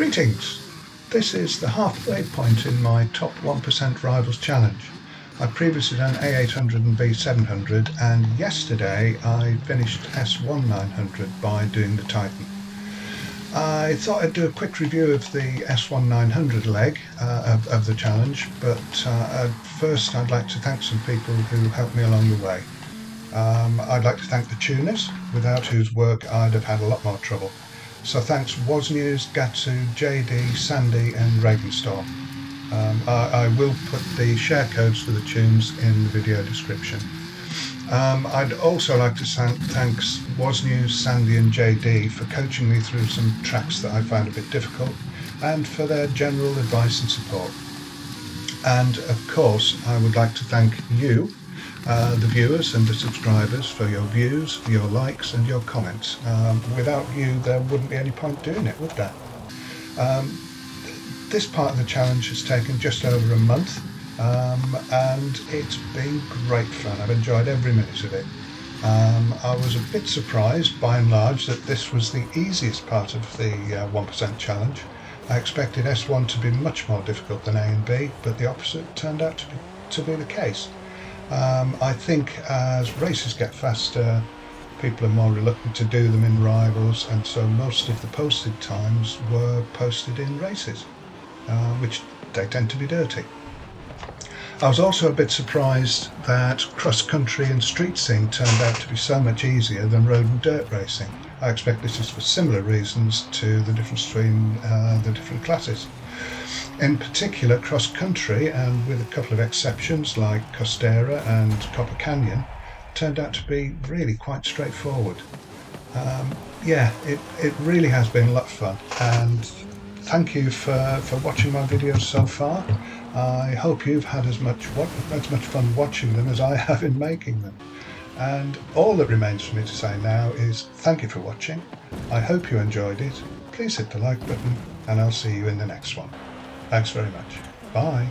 Greetings! This is the halfway point in my top 1% Rivals Challenge. I've previously done A800 and B700 and yesterday I finished S1900 by doing the Titan. I thought I'd do a quick review of the S1900 leg uh, of, of, the challenge but uh, first I'd like to thank some people who helped me along the way. Um, I'd like to thank the tuners, without whose work I'd have had a lot more trouble. So thanks waznewz, Gattsuh, JD, Sandy and Reaganstorme. Um, I, I, will put the share codes for the tunes in the video description. Um, I'd also like to thank waznewz, Sandy and JD for coaching me through some tracks that I found a bit difficult and for their general advice and support. And of course, I would like to thank you uh, the viewers and the subscribers for your views, your likes and your comments. Um, without you there wouldn't be any point doing it, would there? Um, this part of the challenge has taken just over a month um, and it's been great fun. I've enjoyed every minute of it. Um, I was a bit surprised by and large that this was the easiest part of the uh, 1% challenge. I expected S1 to be much more difficult than A and B, but the opposite turned out to be, to be the case. Um, I think as races get faster, people are more reluctant to do them in rivals, and so most of the posted times were posted in races, uh, which they tend to be dirty. I was also a bit surprised that cross country and street scene turned out to be so much easier than road and dirt racing. I expect this is for similar reasons to the difference between uh, the different classes. In particular, cross country, and with a couple of exceptions like Costera and Copper Canyon, turned out to be really quite straightforward. Um, yeah, it, it really has been a lot of fun, and thank you for, for watching my videos so far. I hope you've had as much as much fun watching them as I have in making them. And all that remains for me to say now is thank you for watching. I hope you enjoyed it. Please hit the like button and I'll see you in the next one. Thanks very much. Bye.